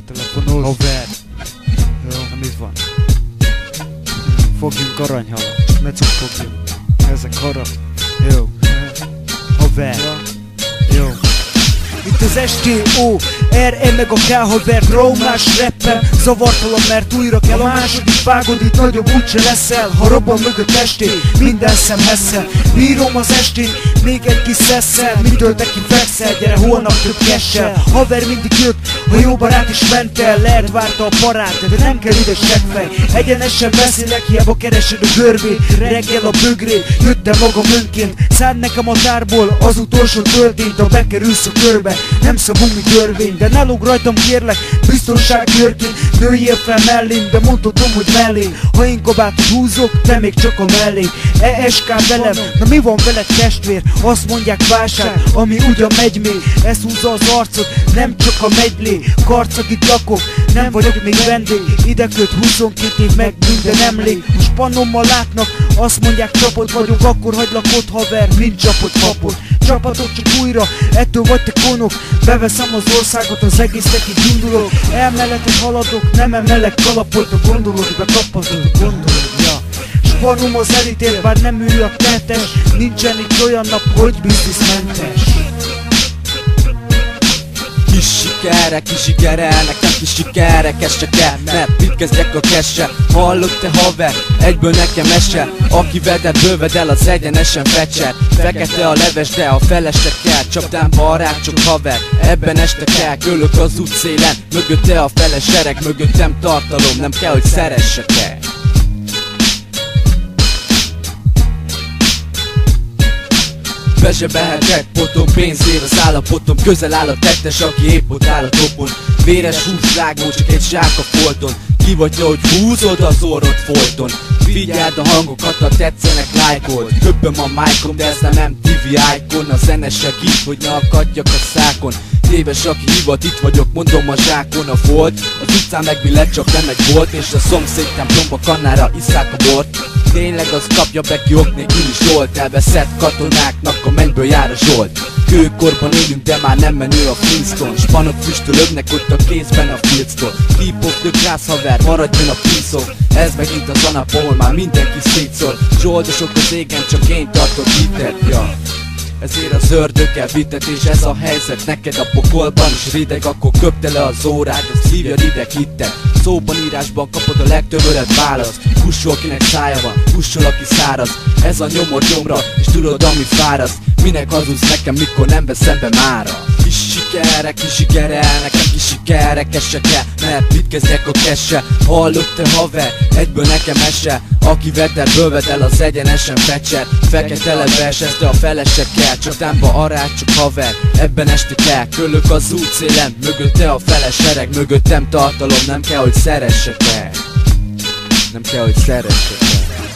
Ne telefonálsz. Haver. Jó, na mit van? Fogjunk aranyhalat. Ne csak fogjunk. Ezek harap. Jó. Haver. Jó. Itt az STO, RM meg a K haver, Rómás reppel Zavartalan, mert újra kell a második vágod Itt nagyobb úgyse leszel, ha robban mögött estén Minden szem hesszel, bírom az estén Még egy kis szesszel, mitől te ki fekszel? Gyere holnap több kessel. Haver mindig jött, ha jó barát is ment el Lehet várta a parát, de nem kell ide seggfej Egyenesen beszélek, hiába keresed a görbét. Reggel a bögrét, jöttem magam önként. Szánd nekem a tárból az utolsó töltényt Ha bekerülsz a körbe, nem szabunk mi törvény De ne lóg rajtam kérlek, biztonság őrként Nőjél fel mellém, de mondhatom, hogy mellé Ha én kabátot húzok, te még csak a mellé ESK velem, na mi van veled testvér? Azt mondják vásár, ami ugyan megy még. Ez húzza az arcot, nem csak a megylé Karcag itt lakok, nem vagyok még vendég. Ide köt 22 év meg minden emlék. Most pannommal látnak, azt mondják csapot vagyok Akkor hagylak ott haver, mint csapot papot Csapatok csak újra, ettől vagy te konok Beveszem az országot, az egész így indulok. Elmeletek haladok, nem emelek kalapot A gondolod, bekaphatod, gondolod, ja. Spanom az elítél, bár nem ő a tettes Nincsen itt olyan nap, hogy bizniszmentes. Kis sikerek, kis sikerel, nekem kis sikerek, ez csak el Mert mit kezdjek a kesse, hallott te haver, egyből nekem ese Aki veded, bővedel, az egyenesen fecser Fekete a leves, de a felesek kell. Csapdán barát, csak haver, ebben este kell. Kölök az útszélen, mögötte a feles sereg Mögöttem tartalom, nem kell, hogy szeressek el Bezsebelhetek potom, pénzért az állapotom Közel áll a tettes, aki épp ott áll a topon Véres hús rágó, csak egy zsák a folton. Ki vagy te, hogy húzod az orrod folyton? Figyeld a hangokat, ha tetszenek, lájkold. Köpöm a májkom, de ez nem MTV icon A zene segít, hogy ne akadjak a szákon. Téves, aki hivat, itt vagyok, mondom a zsákon. A volt Az utcán meg mi lett, csak nem egy volt És a szomszéd templomba kannára iszák a bort Tényleg az kapja be ki ok nélkül is volt Elveszett katonáknak a mennyből jár a zsolt. Kőkorban élünk, de már nem menő a Flintstone. Spanok füstölögnek ott a kézben a filctól Hip-hop, krász haver, maradjon a piszok Ez megint az a nap, ahol már mindenki szétszól. Zsoldosok az égen, csak én tartok hitet, ja. Ezért az vitet és ez a helyzet Neked a pokolban is rideg. Akkor köpte le az órád, azt szívja ide hitted Szóban írásban kapod a legtöbb öreg választ. Kussol kinek szája van, kussol aki száraz. Ez a nyomor nyomra, és tudod ami fáraszt Minek hazudsz nekem, mikor nem veszem be mára? Kis sikerek, kis sikerel, nekem kis sikerek se kell Mert mit kezdjek a kesse? Hallott te haver, egyből nekem ese Aki vedel, bővedel az egyenesen fecser Fekete leves, ezt a felesek kell Csatámba arát, csak haver, ebben este kell. Kölök az útszélen, mögötte a feles sereg Mögöttem tartalom, nem kell, hogy szeressek el. Nem kell, hogy szeressek el